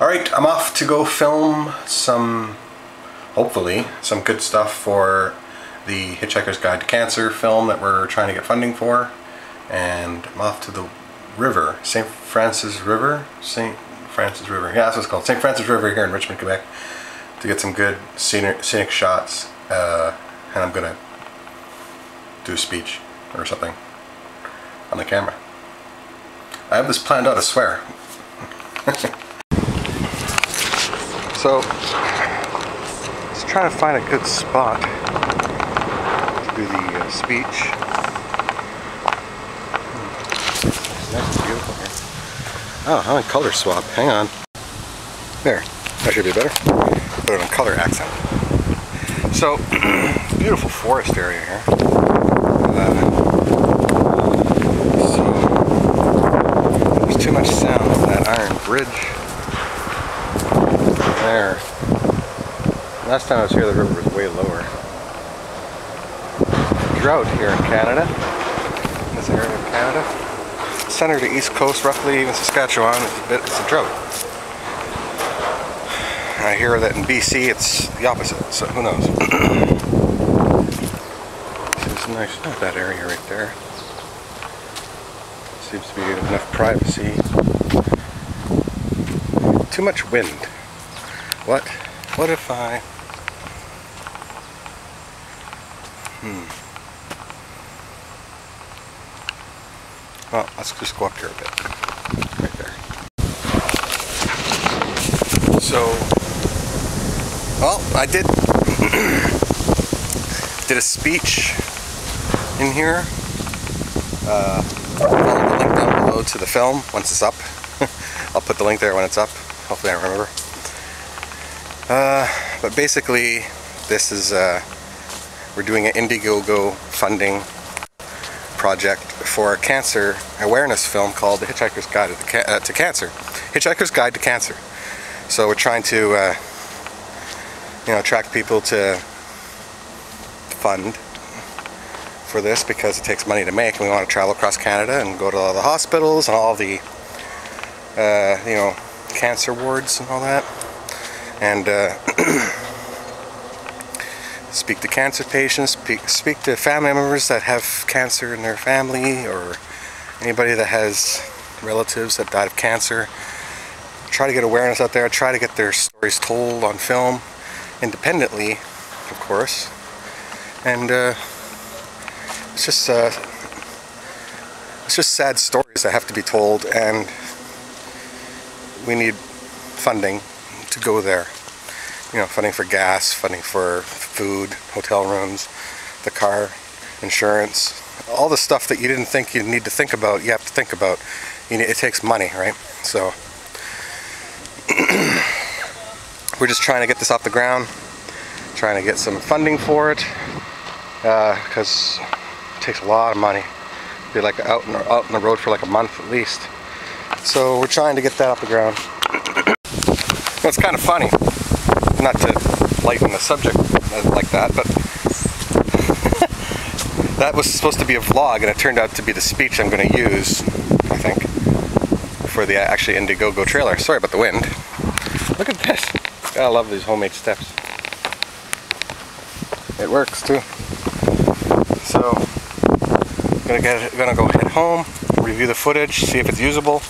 Alright, I'm off to go film some, hopefully, some good stuff for the Hitchhiker's Guide to Cancer film that we're trying to get funding for. And I'm off to the river, St. Francis River? St. Francis River, yeah that's what it's called. St. Francis River here in Richmond, Quebec to get some good scenic, scenic shots. Uh, and I'm gonna do a speech or something on the camera. I have this planned out, I swear. so, let's try to find a good spot to do the uh, speech. Nice and beautiful here. Oh, I'm color swap. Hang on. There. That should be better. Put it on color accent. So, beautiful forest area here. Uh, so, there's too much sound on that iron bridge. There. Last time I was here, the river was way lower. Drought here in Canada. This area of Canada. Center to east coast, roughly, even Saskatchewan, it's a, bit, it's a drought. I hear that in BC it's the opposite, so who knows. Seems nice, not that area right there. Seems to be enough privacy. Too much wind. What? What if I... Hmm. Well, let's just go up here a bit. Right there. So, well, I did did a speech in here. Uh, follow the link down below to the film once it's up. I'll put the link there when it's up. Hopefully I remember. Uh, but basically, this is uh, we're doing an Indiegogo funding project for a cancer awareness film called The Hitchhiker's Guide uh, to Cancer. Hitchhiker's Guide to Cancer. So we're trying to, uh, you know, attract people to fund for this because it takes money to make. And we want to travel across Canada and go to all the hospitals and all the, uh, you know, cancer wards and all that. And uh, speak to cancer patients, speak, speak to family members that have cancer in their family or anybody that has relatives that died of cancer. Try to get awareness out there, try to get their stories told on film independently, of course. And uh, it's just uh, it's just sad stories that have to be told and we need funding to go there you know, funding for gas, funding for food, hotel rooms, the car, insurance, all the stuff that you didn't think you need to think about, you have to think about. You need, it takes money, right? So we're just trying to get this off the ground, trying to get some funding for it, because uh, it takes a lot of money. Be like out in, out in the road for like a month at least. So we're trying to get that off the ground. it's kind of funny not to lighten the subject like that, but that was supposed to be a vlog and it turned out to be the speech I'm going to use, I think, for the actually Indiegogo trailer. Sorry about the wind. Look at this. I love these homemade steps. It works too. So, gonna get gonna go head home, review the footage, see if it's usable.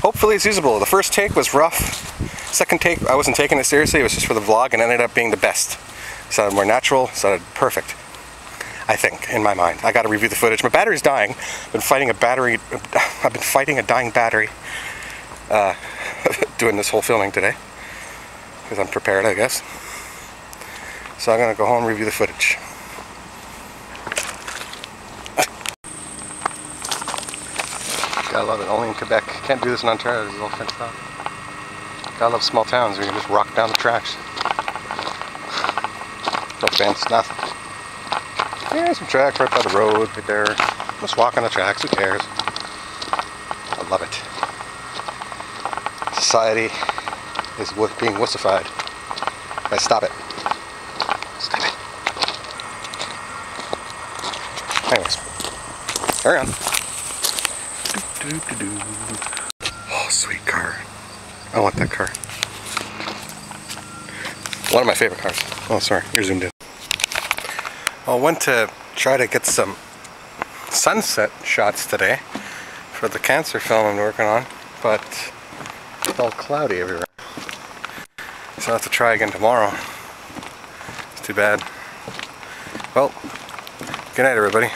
Hopefully it's usable. The first take was rough Second take, I wasn't taking it seriously, it was just for the vlog and ended up being the best. Sounded more natural, sounded perfect. I think, in my mind. I gotta review the footage. My battery's dying. I've been fighting a battery, I've been fighting a dying battery uh, doing this whole filming today. Because I'm prepared, I guess. So I'm gonna go home and review the footage. Gotta love it, only in Quebec. Can't do this in Ontario, this is all fenced off. I love small towns where you can just rock down the tracks. No fence, nothing. Yeah, some tracks right by the road, right there. Just walk on the tracks, who cares? I love it. Society is worth being wussified. Guys, stop it. Stop it. Anyways, carry on. Oh, sweet car. I want that car. One of my favorite cars. Oh, sorry, you're zoomed in. I went to try to get some sunset shots today for the cancer film I'm working on, but it's all cloudy everywhere. So I'll have to try again tomorrow. It's too bad. Well, good night everybody.